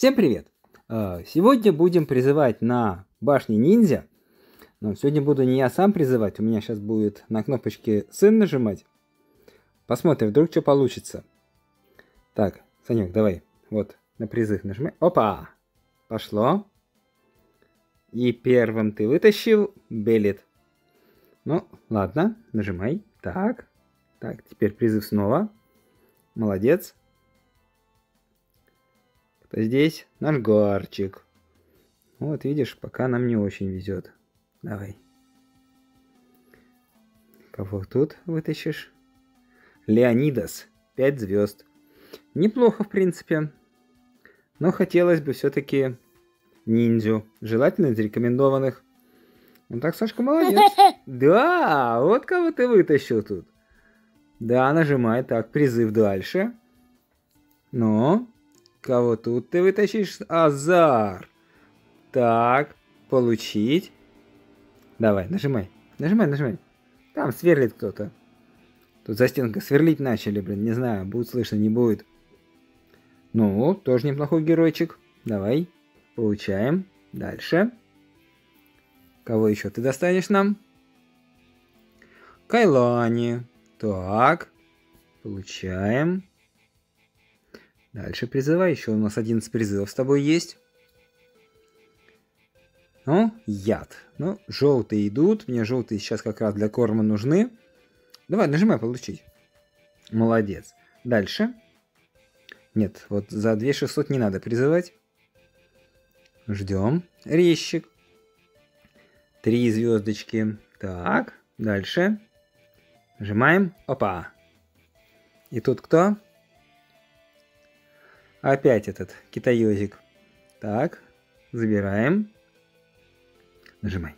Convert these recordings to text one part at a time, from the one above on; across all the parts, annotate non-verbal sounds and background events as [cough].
Всем привет! А, сегодня будем призывать на башне ниндзя. Но сегодня буду не я сам призывать, у меня сейчас будет на кнопочке сын нажимать. Посмотрим, вдруг что получится. Так, Санек, давай. Вот, на призыв нажимай. Опа! Пошло. И первым ты вытащил Белит. Ну, ладно, нажимай. Так. Так, теперь призыв снова. Молодец. Кто здесь? Наш Гарчик. Вот, видишь, пока нам не очень везет. Давай. Кого тут вытащишь? Леонидас. Пять звезд. Неплохо, в принципе. Но хотелось бы все-таки ниндзю. Желательно из рекомендованных. Ну так, Сашка, молодец. [laughs] Да, вот кого ты вытащил тут. Да, нажимай. Так, призыв дальше. Ну, Кого тут ты вытащишь? Азар. Так, получить. Давай, нажимай. Нажимай, нажимай. Там сверлит кто-то. Тут за стенкой сверлить начали, блин. Не знаю, будет слышно, не будет. Ну, тоже неплохой геройчик. Давай, получаем. Дальше. Кого еще ты достанешь нам? Кайлани. Так, получаем. Дальше призывай. Еще у нас 11 призывов с тобой есть. Ну, яд. Ну, желтые идут. Мне желтые сейчас как раз для корма нужны. Давай, нажимай получить. Молодец. Дальше. Нет, вот за 2600 не надо призывать. Ждем. Резчик. Три звездочки. Так, дальше. Нажимаем. Опа. И тут кто? Опять этот китаёзик. Так, забираем. Нажимай.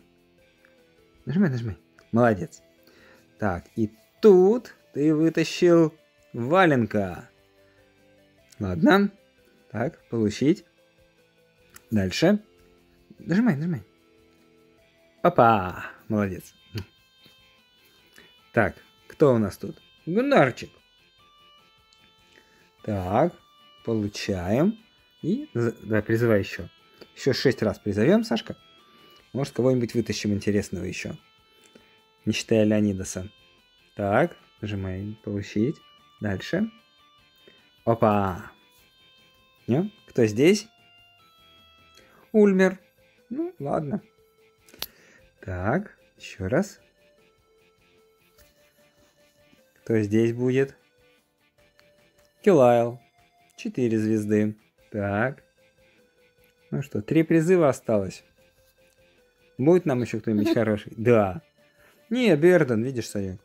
Нажимай, нажимай. Молодец. Так, и тут ты вытащил валенка. Ладно. Так, получить. Дальше. Нажимай, нажимай. Опа! Молодец. Так, кто у нас тут? Гунарчик. Так, Получаем. И давай, призывай еще. Еще шесть раз призовем, Сашка. Может, кого-нибудь вытащим интересного еще. Не считая Леонидаса. Так, нажимаем получить. Дальше. Опа. Не? Кто здесь? Ульмер. Ну, ладно. Так, еще раз. Кто здесь будет? Килайл. Четыре звезды. Так. Ну что, три призыва осталось. Будет нам еще кто-нибудь [laughs] хороший? Да. Не, Берден, видишь, Санек.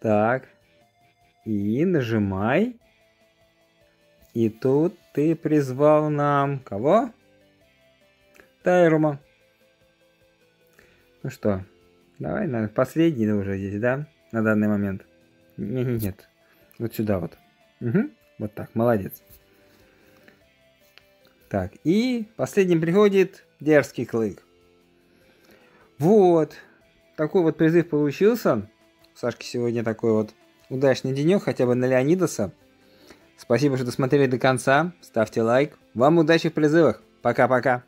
Так. И нажимай. И тут ты призвал нам... Кого? Тайрума. Ну что, давай, на последний уже здесь, да? На данный момент. Нет, нет. Вот сюда вот. Угу. Вот так, молодец. Так, и последним приходит дерзкий клык. Вот. Такой вот призыв получился. У Сашки сегодня такой вот удачный денек, хотя бы на Леонидаса. Спасибо, что досмотрели до конца. Ставьте лайк. Вам удачи в призывах. Пока-пока.